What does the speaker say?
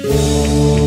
Música